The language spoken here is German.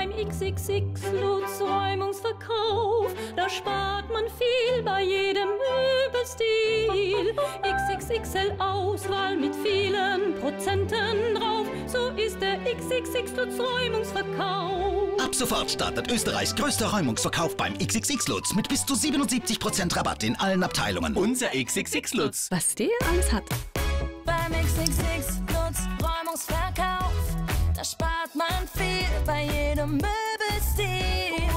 beim XXX Lutz Räumungsverkauf. Da spart man viel bei jedem Möbelstil. XXXL Auswahl mit vielen Prozenten drauf. So ist der XXX Lutz Räumungsverkauf. Ab sofort startet Österreichs größter Räumungsverkauf beim XXX Lutz mit bis zu 77% Rabatt in allen Abteilungen. Unser XXX Lutz. Was der alles hat. Räumungsverkauf, da spart